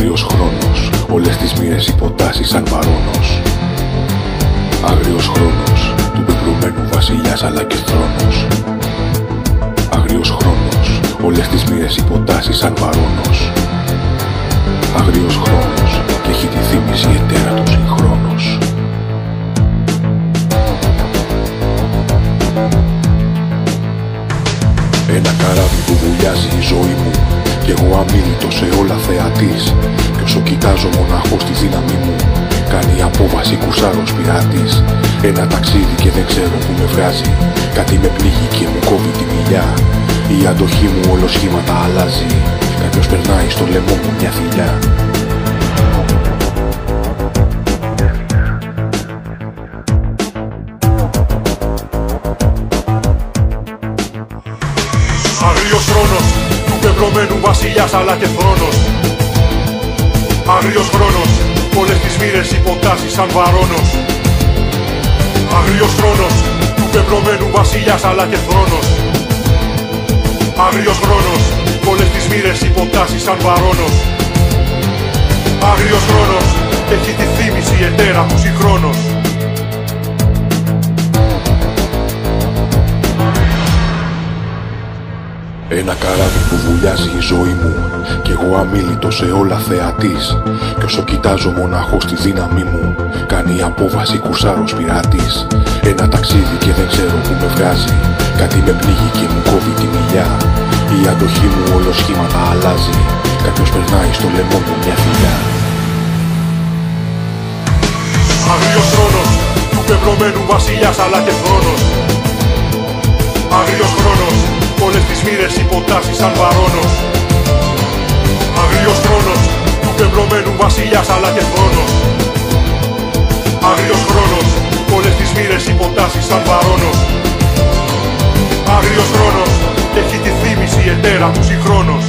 Άγριος χρόνος, όλες τις μοίρες υποτάσσεις σαν παρόνος Άγριος χρόνος, του πεπρωμένου βασιλιάς αλλά και θρόνος. Άγριος χρόνος, όλες τις μοίρες υποτάσσεις σαν παρόνος Άγριος χρόνος, και έχει τη θύμηση ετέρα του συγχρόνος απόβαση κουσάρος πειρατής Ένα ταξίδι και δεν ξέρω που με βγάζει. Κάτι με πλήγει και μου κόβει τη μιλιά. Η αντοχή μου όλο σχήματα αλλάζει. Κάποιος περνάει στο λαιμό μου μια θηλιά. Αγριος χρόνος του πεπρωμένου βασιλιάς αλλά και θρόνος. Αγριος χρόνος όλες τις μοίρες υποτάσσεις σαν βαρόνος. Αγριος χρόνος του πεπρωμένου βασιλιάς αλλά και θρόνος. Αγριος χρόνος όλες τις μοίρες υποτάσσεις σαν βαρόνος καράβι που βουλιάζει η ζωή μου. Κι εγώ αμήλυτο σε όλα θεατής. Κι όσο κοιτάζω μοναχό στη δύναμή μου Κάνει απόβαση κουσάρος πειρατής. Ένα ταξίδι και δεν ξέρω που με βγάζει. Κάτι με πνίγει και μου κόβει τη μιλιά Η αντοχή μου όλο σχήματα αλλάζει. Κάποιος περνάει στο λαιμό μου μια φιλιά. Αγριος χρόνος του πεπρωμένου βασιλιάς αλλά και θρόνος bandera, musicronos